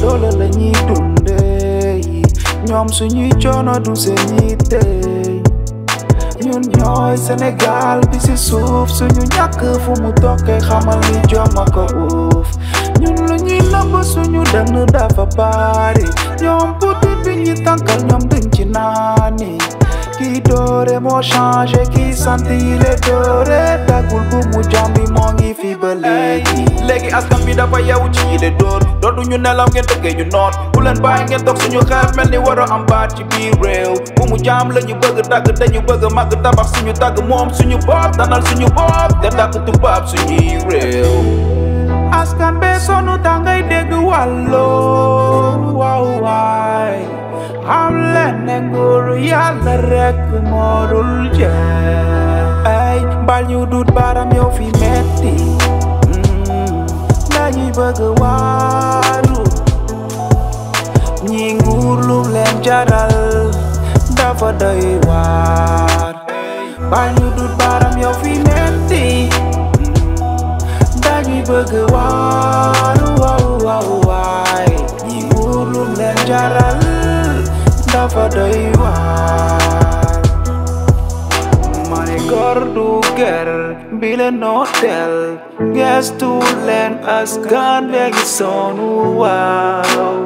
doole la ñuy dundee ñoom suñuy coono du seen yitte ñun ñooy Sénégal bi ci suuf suñu ñàkk fu mu tokkee xamal ni joma ko uuf ñun lu ñuy nëbb suñu dënn dafa bari ñoom putit bi ñi tànkal ñoom duñ ci naani kii doore moo changé kii yi le doore askan bi dafa yewu ci yi le door dootu ñu nelaw ngeen tëggee ñu noon bu leen bàyyi ngeen toog suñu xel mel ni war a am baat ci biir réew. Bu mu jaam la ñu bëgg dagg dañu bëgg màgg tabax suñu tàgg moom suñu bopp danal suñu bopp te dàkk tubaab suñuy réew. Askan bee sonu tàngay dégg wàlloo waaw waay xam leen ne nguuru yàlla rekk moo dul jeex. Ay mbal ñu dut baram yow fi metti. Dañuy bëgg waaru ñi nguur lu leen jaral dafa doy waar ñu dut baram yow fi metti dañuy bëgg waaru waaw waaw waay ñi nguur lu leen jaral dafa doy waar mane góor du ger bi leen nootel gestu leen askan beegi sonu waaw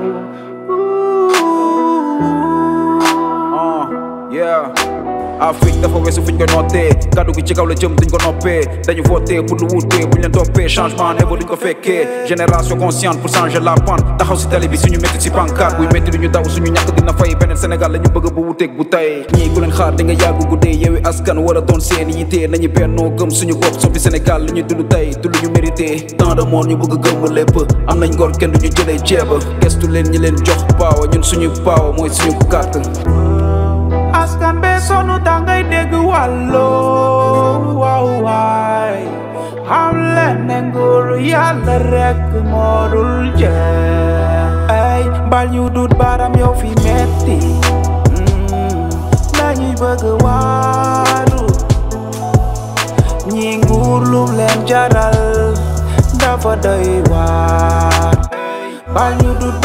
ah, yeah Afrique dafa weesu fuñ ko nootee. Kaddu gi ci kaw la jëm duñ ko noppee. Dañu voté pour lu wuutee buñ leen toppee changement ba duñ ko fekkee. Génération consciente pour changer la pente. Taxaw si tali bi suñu métti si pancarte. Buy métti duñu daw suñu ñàkk dina fay. Beneen Sénégal la ñu bëgg bu wuuteeg bu tay ñii ku leen xaar di nga yàgg guddee yeewi askan war a doon seen yitee nañu bennoo gëm suñu bopp. Soppi Sénégal li ñu dund tey du lu ñu mérité. Tant de monde ñu bëgg gëm lépp. Am nañ ngor kenn duñu jëlee ceeba gestu leen ñi leen jox paawa ñun suñu paawa mooy suñu carte bee sonu tàngay dégg wàlloo waaw waay leen ne nguuru yàlla rekk moo jeex ay mbal ñu dut baram yow fi metti. Dañuy bëgg waaru ñi nguur lum leen jaral dafa doy waar bal ñu dut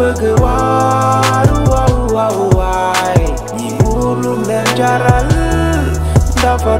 bëgg waaru waaw waaw waay ñi nguur lu leen jaral dafa